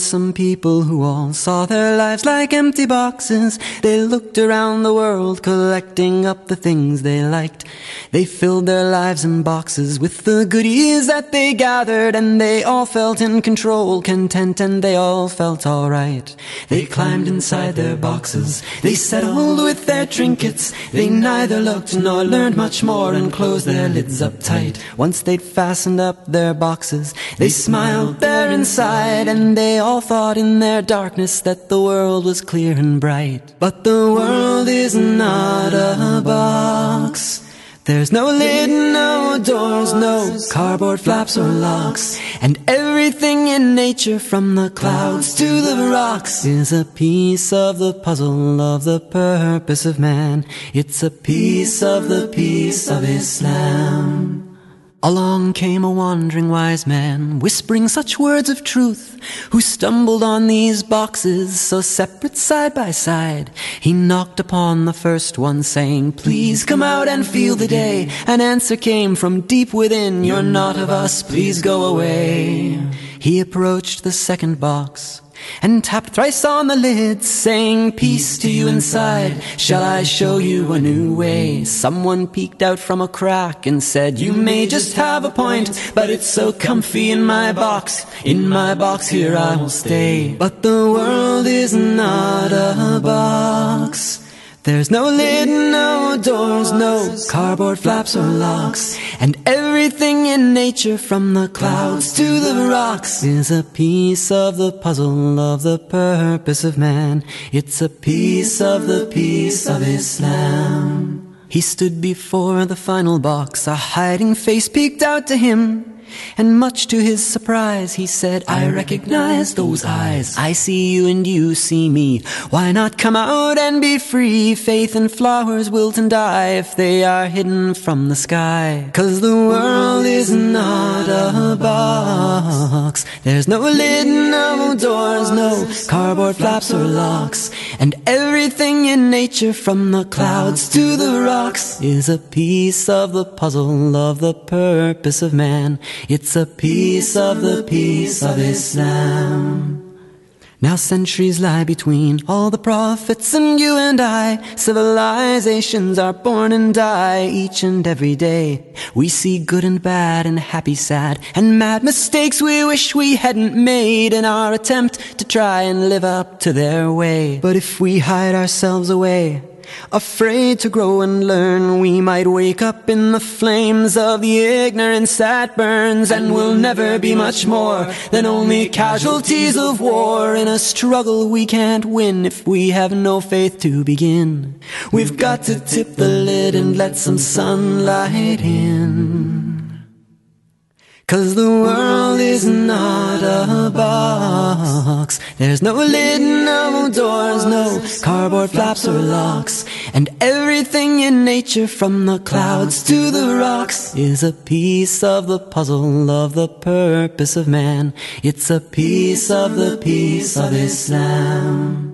some people who all saw their lives like empty boxes. They looked around the world collecting up the things they liked. They filled their lives in boxes with the goodies that they gathered and they all felt in control, content and they all felt alright. They climbed inside their boxes. They settled with their trinkets. They neither looked nor learned much more and closed their lids up tight. Once they'd fastened up their boxes, they smiled there inside and they all thought in their darkness that the world was clear and bright. But the world is not a box. There's no lid, no doors, no cardboard flaps or locks. And everything in nature from the clouds to the rocks is a piece of the puzzle of the purpose of man. It's a piece of the peace of Islam. Along came a wandering wise man, whispering such words of truth, who stumbled on these boxes so separate side by side. He knocked upon the first one, saying, Please come out and feel the day. An answer came from deep within, You're not of us, please go away. He approached the second box and tapped thrice on the lid, saying, Peace to you inside, shall I show you a new way? Someone peeked out from a crack and said, You may just have a point, but it's so comfy in my box. In my box here I will stay. But the world is not a box. There's no lid, no doors, no cardboard flaps or locks. And everything in nature from the clouds to the rocks is a piece of the puzzle of the purpose of man. It's a piece of the peace of Islam. He stood before the final box, a hiding face peeked out to him. And much to his surprise, he said, I recognize those eyes. I see you and you see me. Why not come out and be free? Faith and flowers wilt and die if they are hidden from the sky. Cause the world is not a box. There's no lid, no doors, no cardboard flaps or locks. And everything in nature from the clouds to the rocks is a piece of the puzzle of the purpose of man. It's a piece of the peace of Islam. Now centuries lie between all the prophets and you and I. Civilizations are born and die each and every day. We see good and bad and happy, sad and mad mistakes we wish we hadn't made in our attempt to try and live up to their way. But if we hide ourselves away, Afraid to grow and learn, we might wake up in the flames of the ignorance that burns, and we'll never be much more than only casualties of war in a struggle we can't win if we have no faith to begin. We've got to tip the lid and let some sunlight in. Cause the world is not a box. There's no lid, no doors, no cardboard flaps or locks. And everything in nature from the clouds to the rocks is a piece of the puzzle of the purpose of man. It's a piece of the peace of Islam.